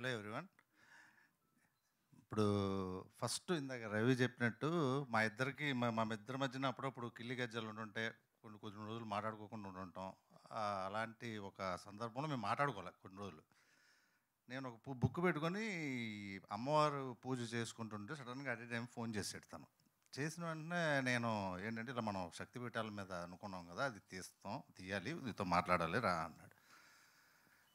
Hello everyone. ఇప్పుడు first ఇందాక రవి చెప్పినట్టు మా ఇద్దరికి మా ఇద్దరి మధ్యన అప్పుడప్పుడు కిల్లి గజ్జలు ఉంటుంటే కొన్ని కొన్ని రోజులు మాట్లాడుకోకుండా ఉంటుంటాం అలాంటి ఒక సందర్భంలో మేము మాట్లాడుకోవాలి కొన్ని రోజులు. నేను ఒక బుక్ పెట్టుకొని అమ్మవారు పూజ చేసుకుంటుంటే సడన్గా అదే టైం ఫోన్ చేసి పెడతాను చేసిన వెంటనే నేను ఏంటంటే ఇలా మనం శక్తిపీఠాల మీద అనుకున్నాం కదా అది తీస్తాం తీయాలి నీతో మాట్లాడాలి రా అన్నాడు.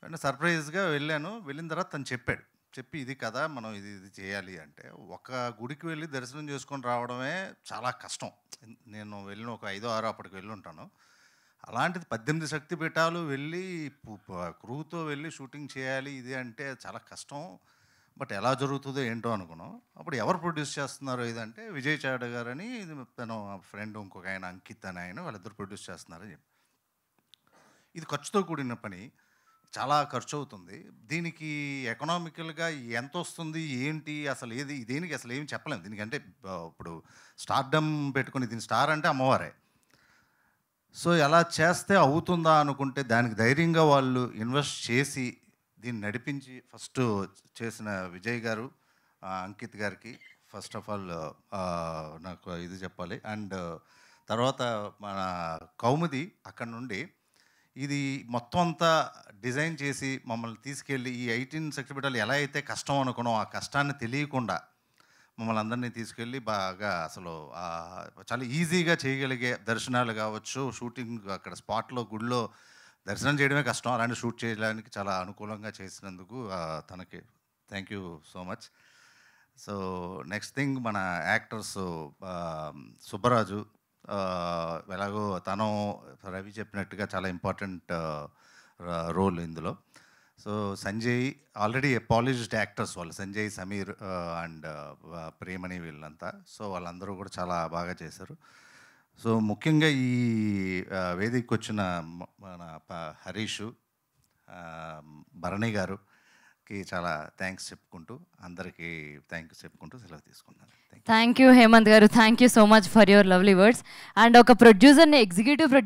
అంటే సర్ప్రైజ్గా వెళ్ళాను. వెళ్ళిన తర్వాత తను చెప్పాడు. చెప్పి ఇది కదా మనం ఇది ఇది చేయాలి అంటే ఒక గుడికి వెళ్ళి దర్శనం చేసుకొని రావడమే చాలా కష్టం. నేను వెళ్ళిన ఒక ఐదో ఆరో అప్పటికి వెళ్ళి ఉంటాను. అలాంటిది పద్దెనిమిది శక్తి పీఠాలు వెళ్ళి క్రూతో వెళ్ళి షూటింగ్ చేయాలి ఇది అంటే చాలా కష్టం. బట్ ఎలా జరుగుతుందో ఏంటో అనుకున్నాం. అప్పుడు ఎవరు ప్రొడ్యూస్ చేస్తున్నారు ఇదంటే విజయ్ చాడ గారని ఇది తను ఫ్రెండ్ ఇంకొక ఆయన అంకిత్ అని ఆయన వాళ్ళిద్దరు ప్రొడ్యూస్ చేస్తున్నారని చెప్పి. ఇది ఖర్చుతో కూడిన పని. చాలా ఖర్చు అవుతుంది దీనికి ఎకనామికల్గా ఎంత వస్తుంది ఏంటి అసలు ఏది దేనికి అసలు ఏమి చెప్పలేము దీనికంటే ఇప్పుడు స్టార్డమ్ పెట్టుకుని దీని స్టార్ అంటే అమ్మవారే. సో ఎలా చేస్తే అవుతుందా అనుకుంటే దానికి ధైర్యంగా వాళ్ళు ఇన్వెస్ట్ చేసి దీన్ని నడిపించి ఫస్ట్ చేసిన విజయ్ గారు అంకిత్ గారికి ఫస్ట్ ఆఫ్ ఆల్ నాకు ఇది చెప్పాలి. అండ్ తర్వాత మన కౌముది అక్కడ నుండి ఇది మొత్తం అంతా డిజైన్ చేసి మమ్మల్ని తీసుకెళ్ళి ఈ ఎయిటీన్ సెక్రటరీలు ఎలా అయితే కష్టం అనుకున్నాం ఆ కష్టాన్ని తెలియకుండా మమ్మల్ని అందరినీ తీసుకెళ్ళి బాగా అసలు చాలా ఈజీగా చేయగలిగే దర్శనాలు కావచ్చు షూటింగ్ అక్కడ స్పాట్లో గుడిలో దర్శనం చేయడమే కష్టం. అలాంటి షూట్ చేయడానికి చాలా అనుకూలంగా చేసినందుకు తనకి thank you so much so next thing మన యాక్టర్స్ సుబ్బరాజు ఎలాగో తను రవి చెప్పినట్టుగా చాలా ఇంపార్టెంట్ రోల్ ఇందులో. So Sanjay already polished actors వాళ్ళు సంజయ్ సమీర్ అండ్ ప్రేమణి వీళ్ళంతా. సో వాళ్ళందరూ కూడా చాలా బాగా చేశారు. సో ముఖ్యంగా ఈ వేదికకు వచ్చిన మన హరీషు భరణి గారు కి చాలా థ్యాంక్స్ చెప్పుకుంటూ అందరికీ యూ చెప్పుకుంటూ సెలవు తీసుకున్నాను థ్యాంక్ థ్యాంక్ యూ హేమంత్ గారు. Thank you so much for your lovely words. And ఒక ప్రొడ్యూసర్ని ఎగ్జిక్యూటివ్